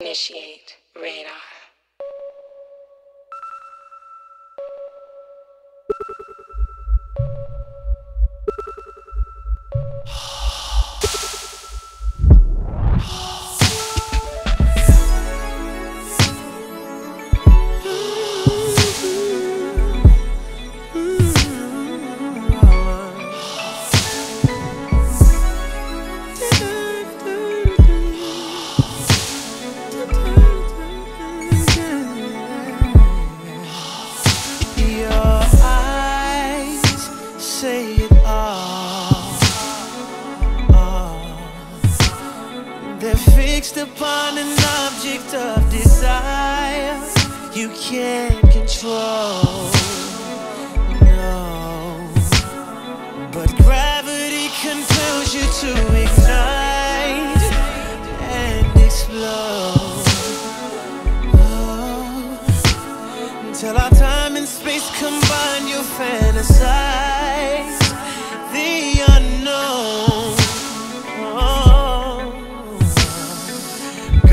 Initiate radar. They're fixed upon an object of desire you can't control. No, but gravity compels you to ignite and explode. Oh. until our time and space combine, you fantasize the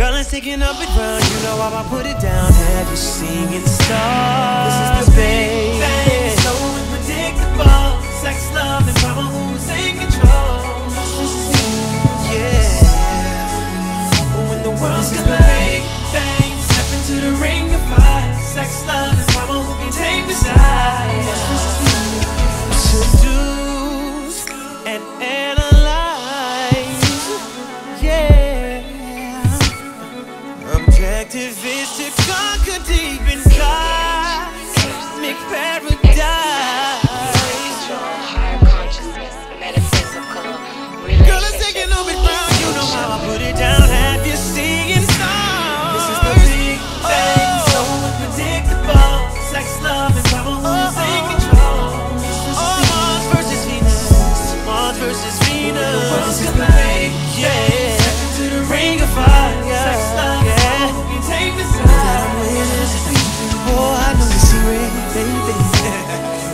Girl, it's taking up and round. You know how I put it down. Have you singing stars? This is the big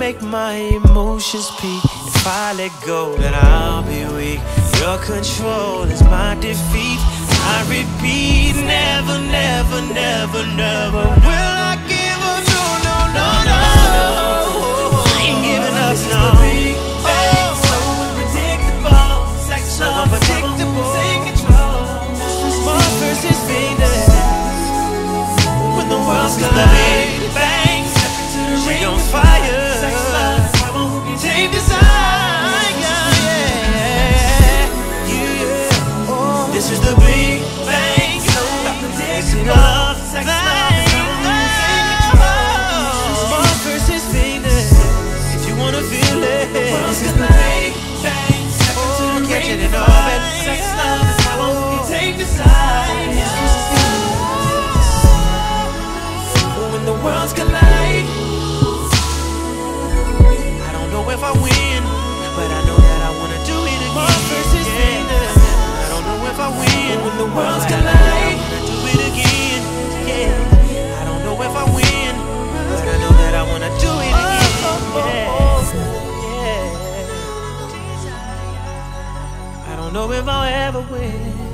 make my emotions peak. If I let go, then I'll be weak. Your control is my defeat. I repeat, never, never, never, never will I give up. No, no, no, no. I ain't giving up, no. Oh, so unpredictable. Sex, so unpredictable. Take control. Mars versus Venus. When the world's collide, the worlds collide. I do it again. Yeah. I don't know if I win, but I know that I wanna do it again. Yeah. Yeah. I don't know if I'll ever win.